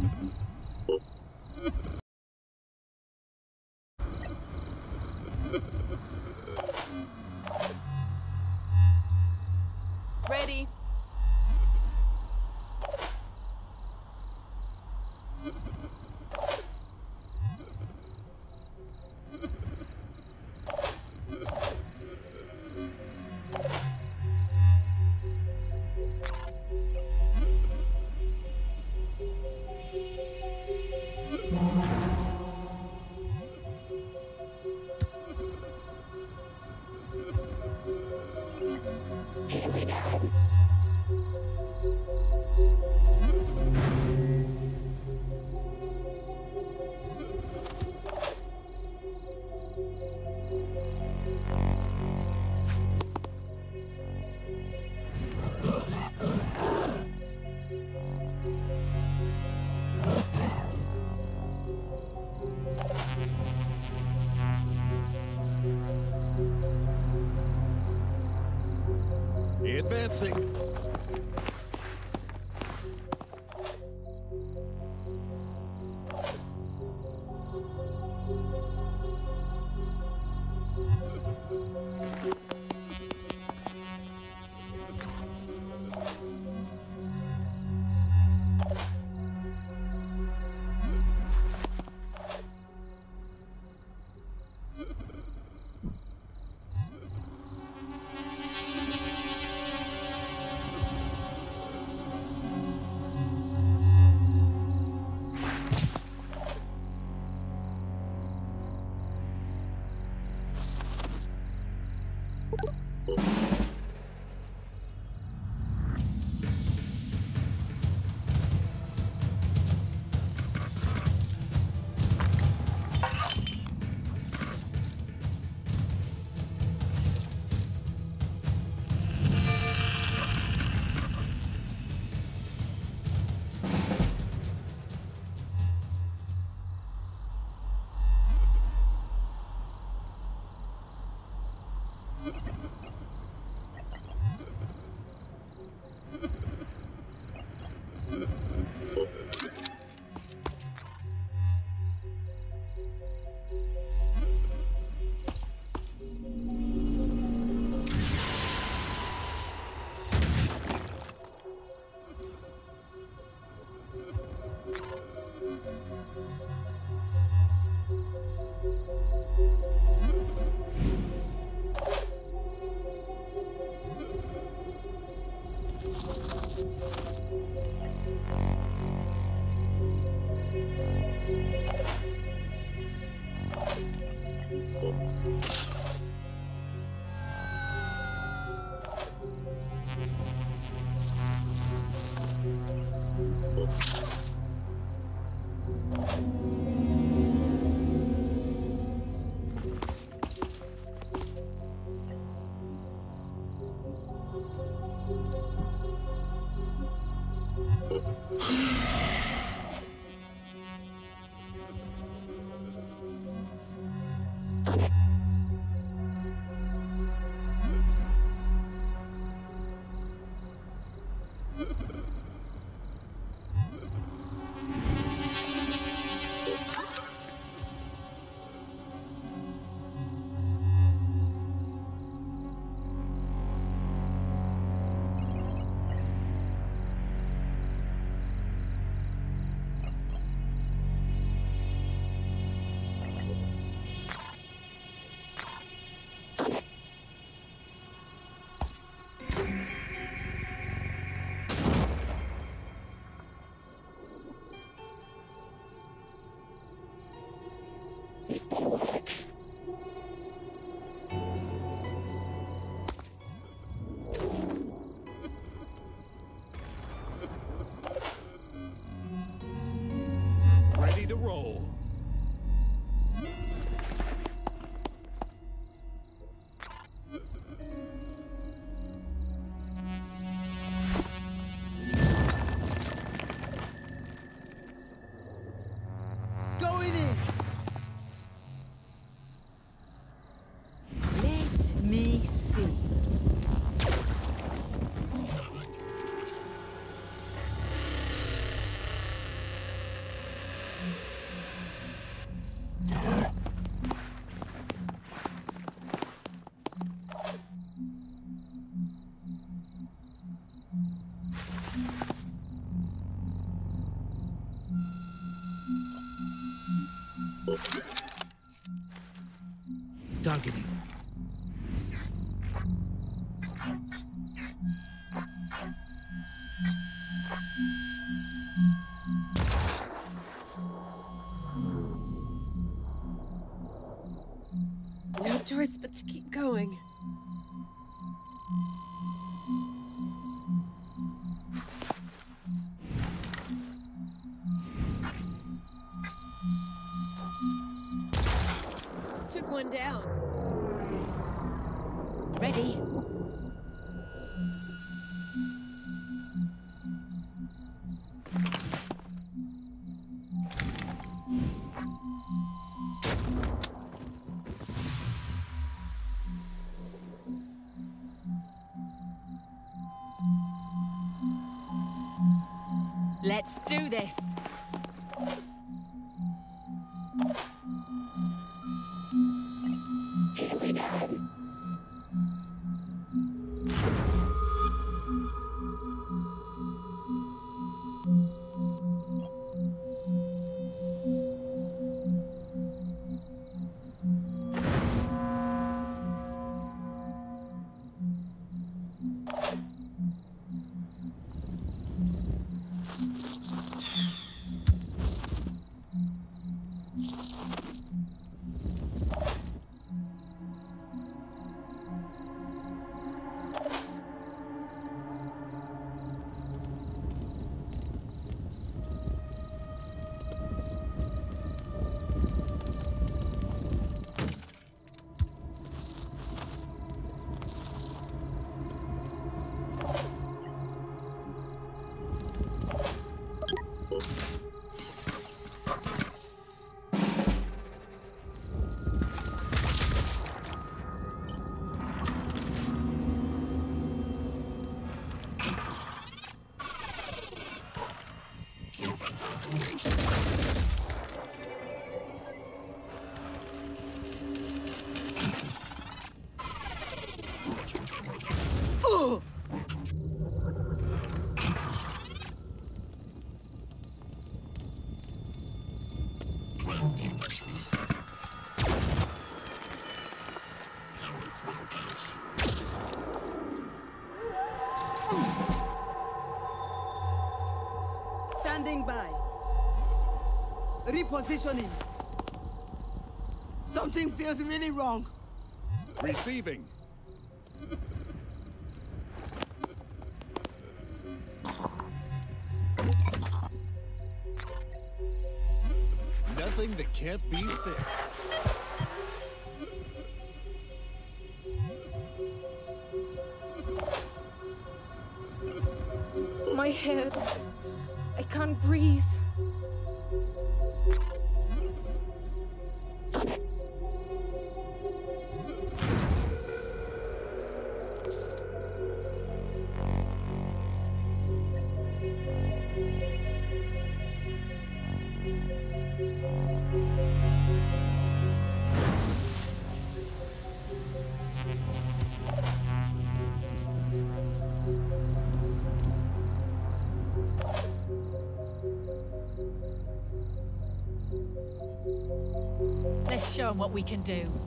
Ready. Advancing. Ready Thanks. Targeting. No choice but to keep going. Took one down. Let's do this. Repositioning. Something feels really wrong. Receiving. Nothing that can't be fixed. We can do.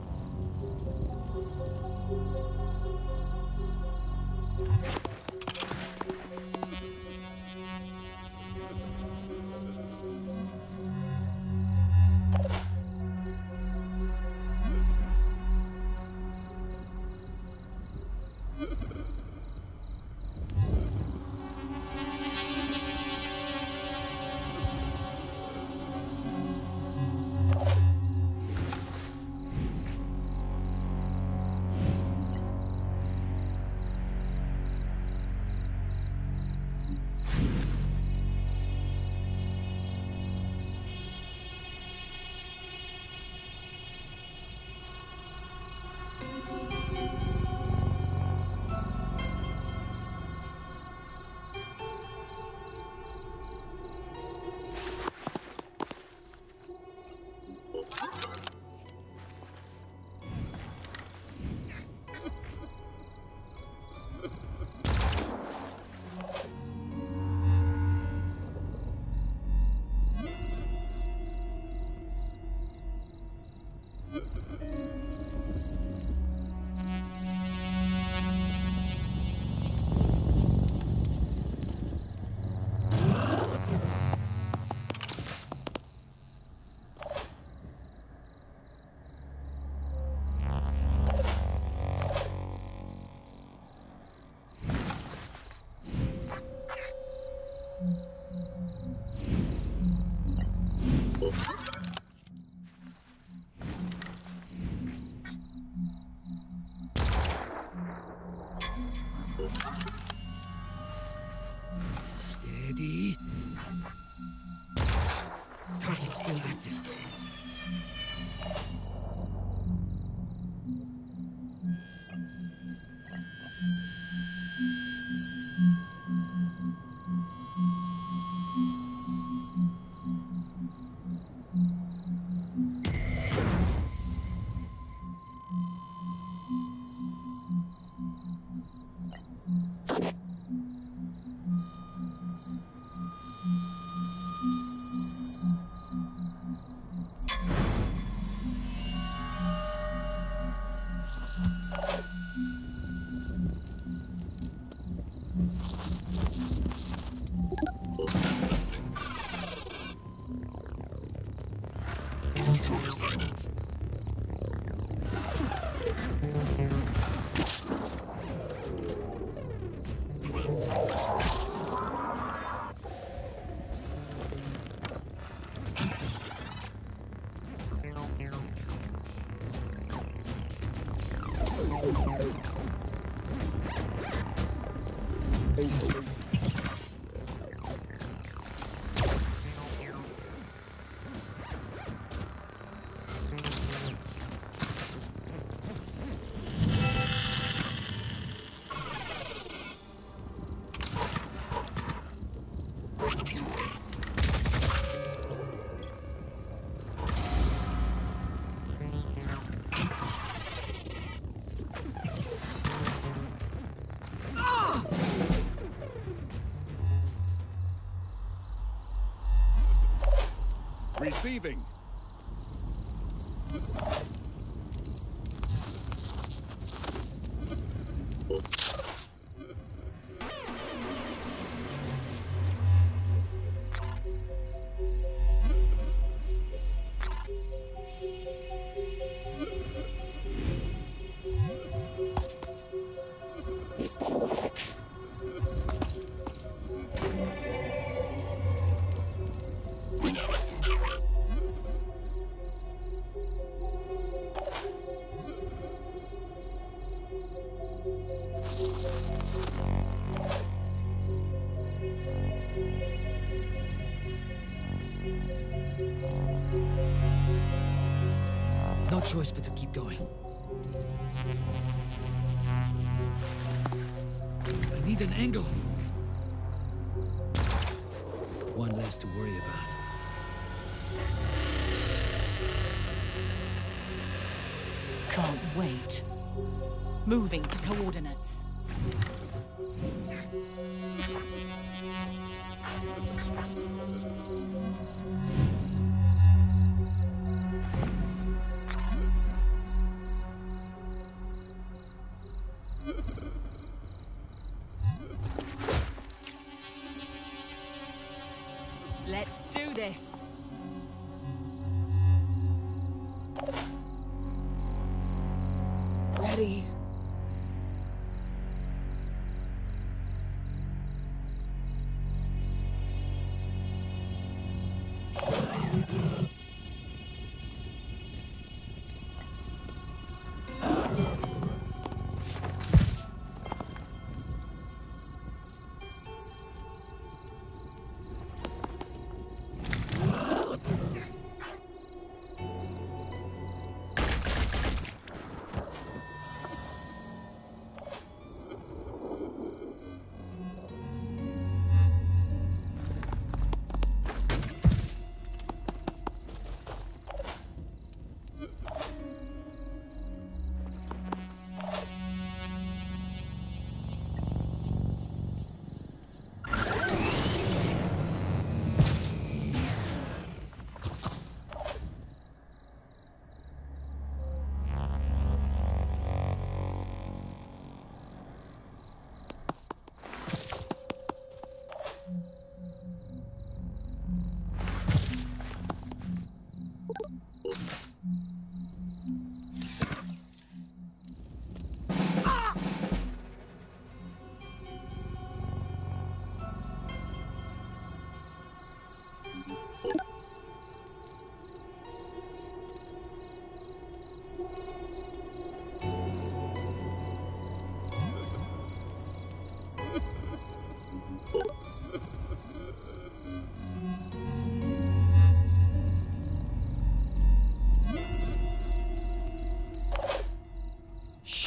Mm-hmm. Receiving. Choice but to keep going. I need an angle. One less to worry about. Can't wait. Moving to coordinates.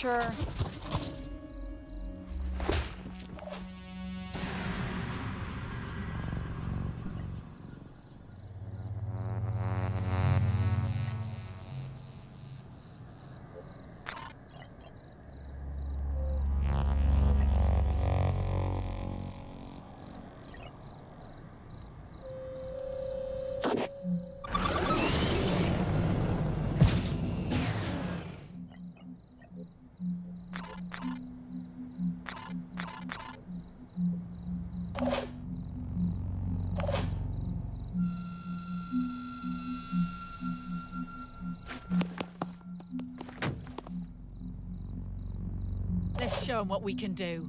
Sure. Show them what we can do.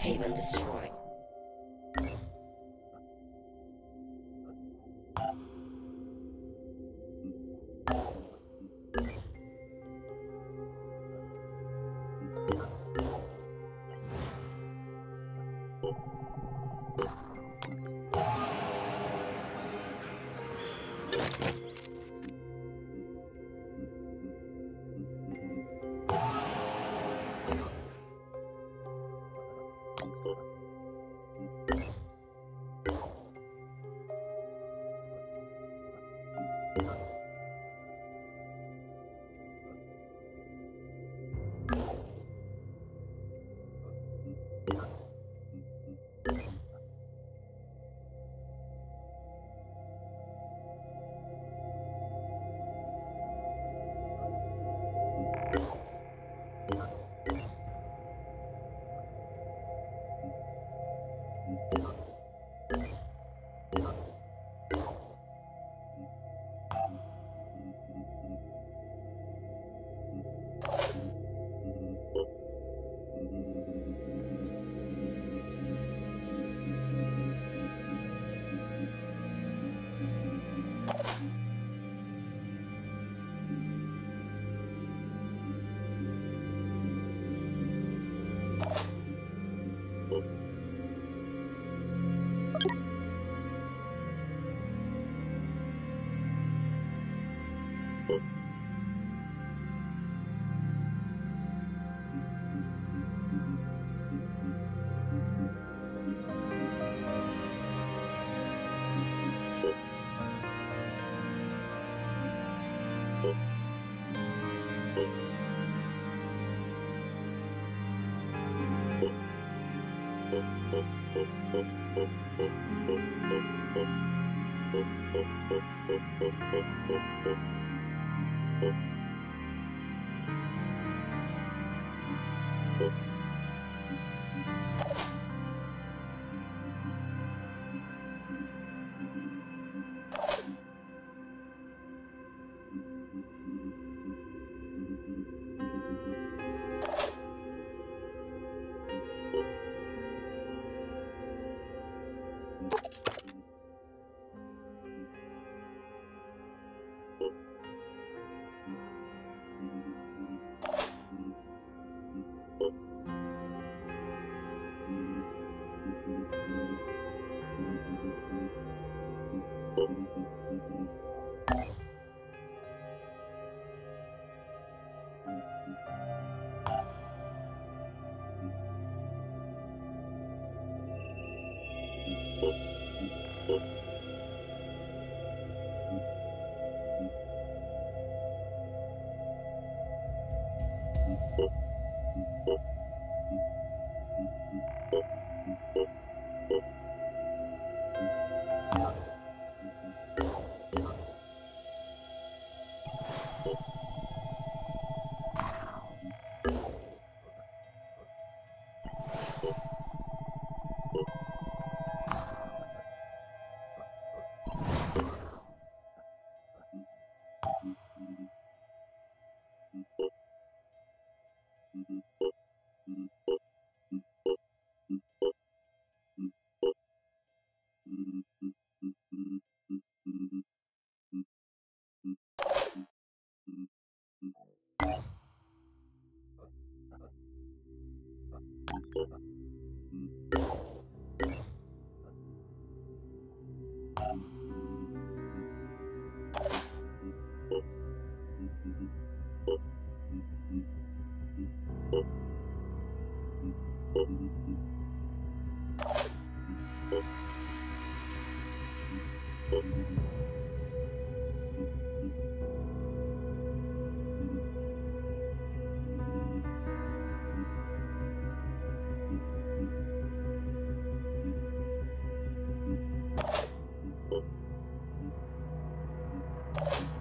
Haven destroyed. Oh. you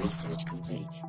Research complete.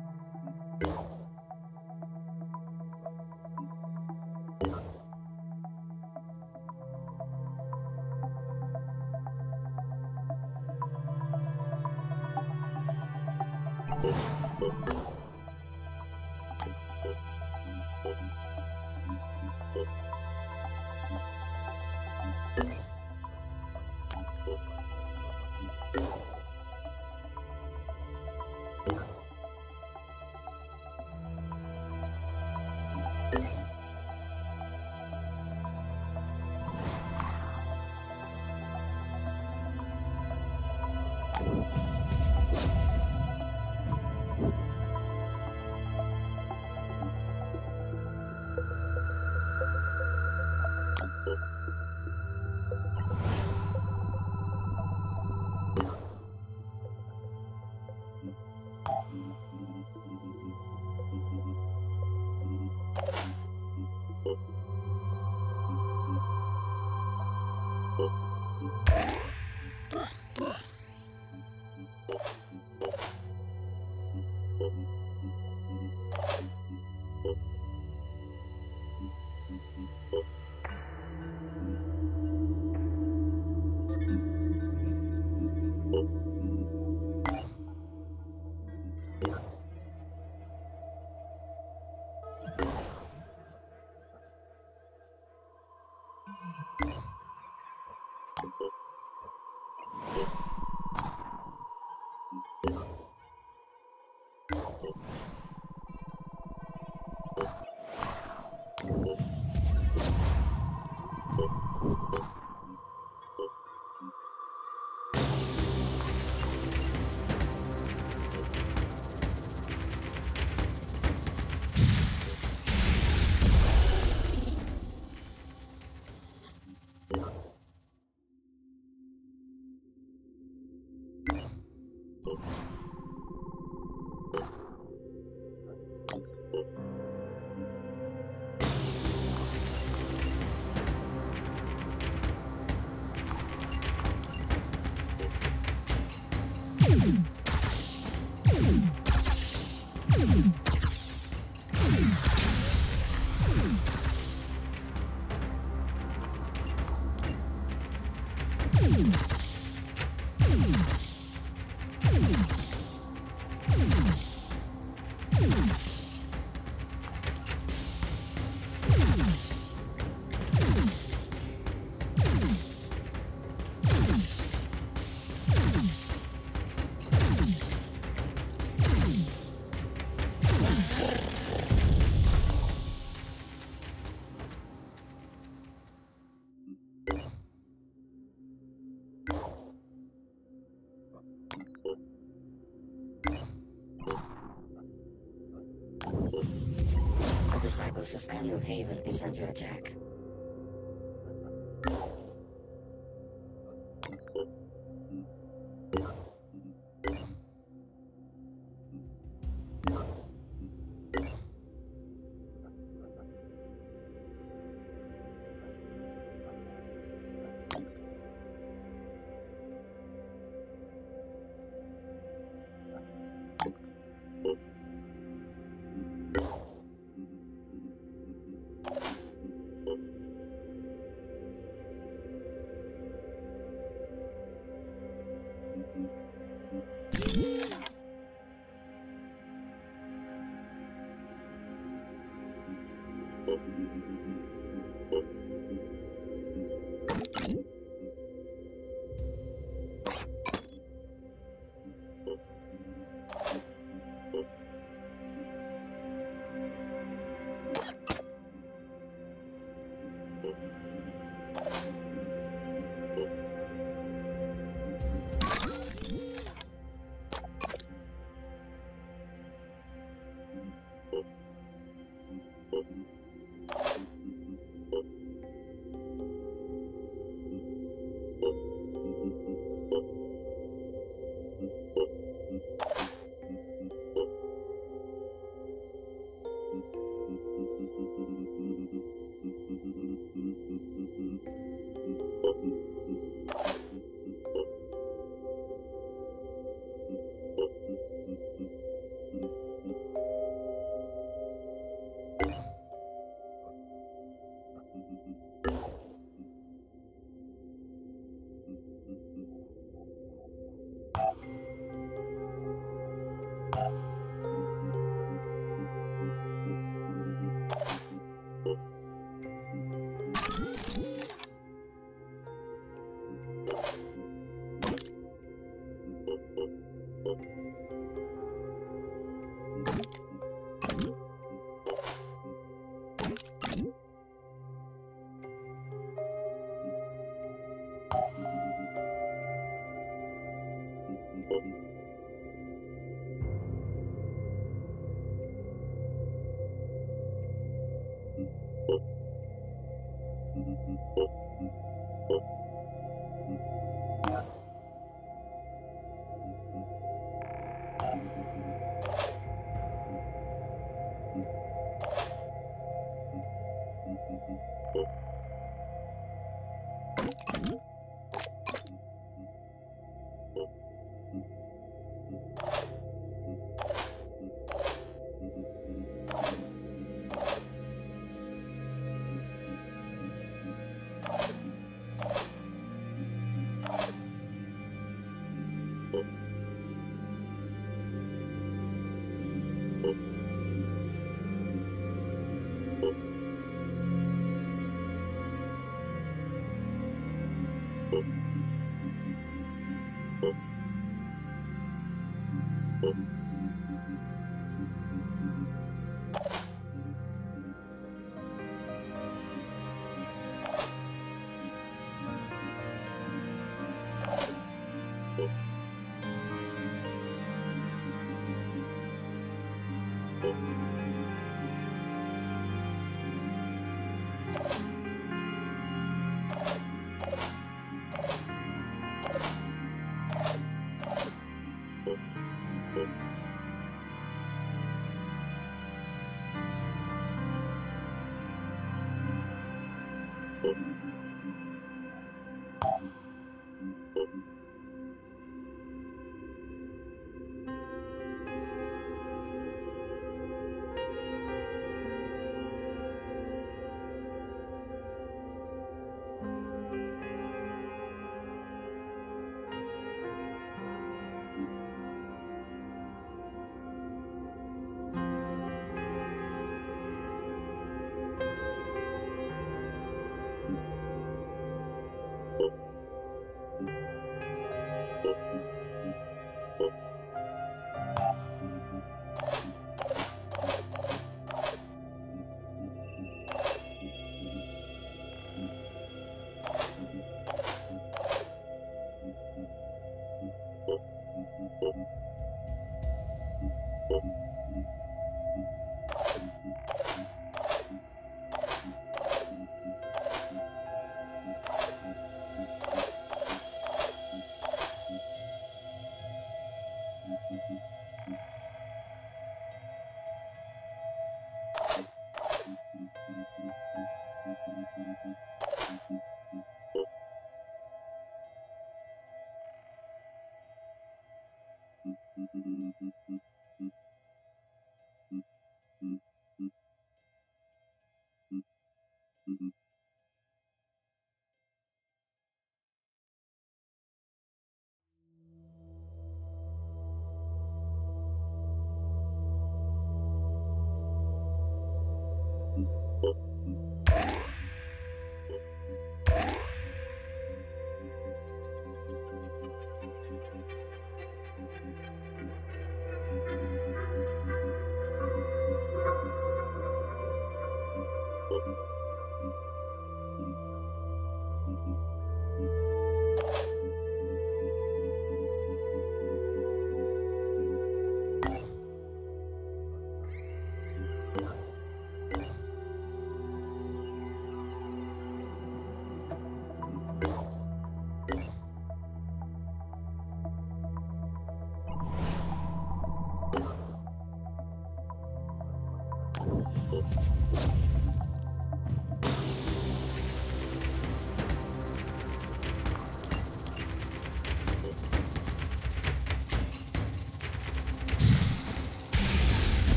Disciples of Anu Haven is under attack.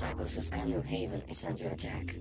Disciples of Anu Haven is under attack.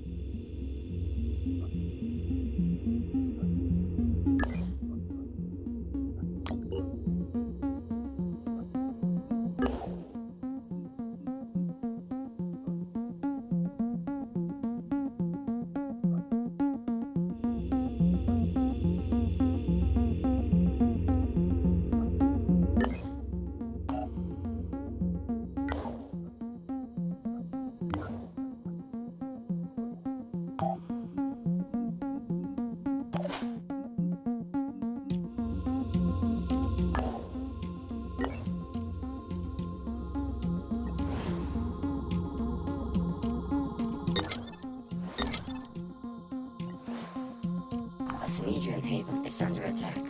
Under attack.